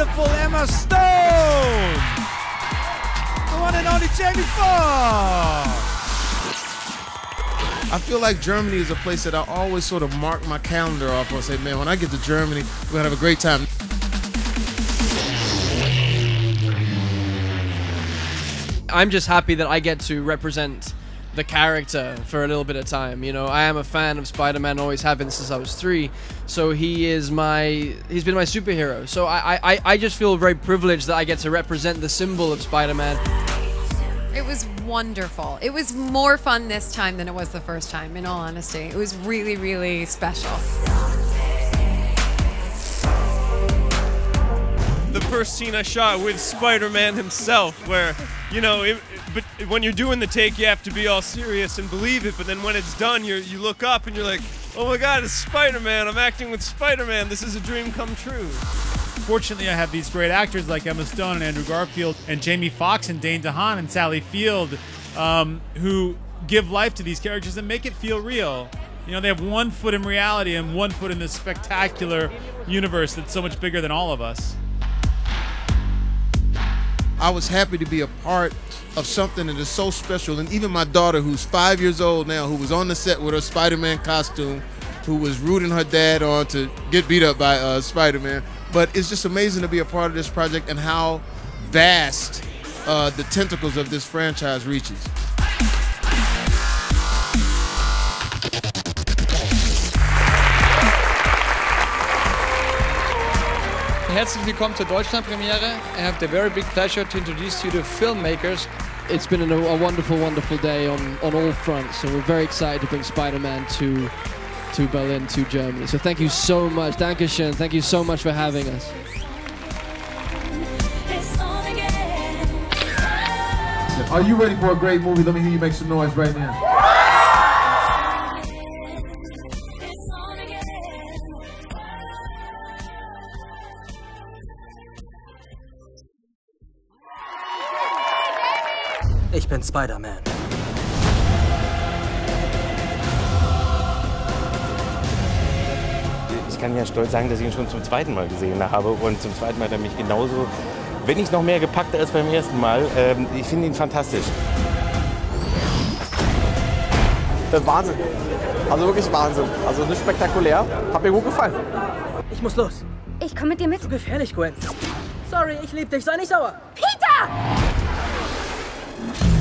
wonderful Emma Stone. The one and only Jamie Foxx. I feel like Germany is a place that I always sort of mark my calendar off and say, man, when I get to Germany, we're gonna have a great time. I'm just happy that I get to represent the character for a little bit of time. You know, I am a fan of Spider-Man, always have been since I was three. So he is my, he's been my superhero. So I, I, I just feel very privileged that I get to represent the symbol of Spider-Man. It was wonderful. It was more fun this time than it was the first time, in all honesty. It was really, really special. First scene I shot with Spider-Man himself, where, you know, it, but when you're doing the take, you have to be all serious and believe it. But then when it's done, you you look up and you're like, oh my God, it's Spider-Man. I'm acting with Spider-Man. This is a dream come true. Fortunately, I have these great actors like Emma Stone and Andrew Garfield and Jamie Foxx and Dane DeHaan and Sally Field um, who give life to these characters and make it feel real. You know, they have one foot in reality and one foot in this spectacular universe that's so much bigger than all of us. I was happy to be a part of something that is so special. And even my daughter, who's five years old now, who was on the set with her Spider Man costume, who was rooting her dad on to get beat up by uh, Spider Man. But it's just amazing to be a part of this project and how vast uh, the tentacles of this franchise reaches. Herzlich willkommen zur Deutschland-Premiere. I have the very big pleasure to introduce you to filmmakers. It's been a, a wonderful, wonderful day on, on all fronts, and we're very excited to bring Spider-Man to to Berlin, to Germany. So thank you so much. Dankeschön. Thank you so much for having us. Are you ready for a great movie? Let me hear you make some noise right now. Ich bin Spider-Man. Ich kann ja stolz sagen, dass ich ihn schon zum zweiten Mal gesehen habe. Und zum zweiten Mal hat er mich genauso, wenn nicht noch mehr gepackt als beim ersten Mal. Ähm, ich finde ihn fantastisch. Das ist Wahnsinn. Also wirklich Wahnsinn. Also nicht spektakulär. Hat mir gut gefallen. Ich muss los. Ich komme mit dir mit. Zu gefährlich, Gwen. Sorry, ich liebe dich. Sei nicht sauer. Peter! Thank you.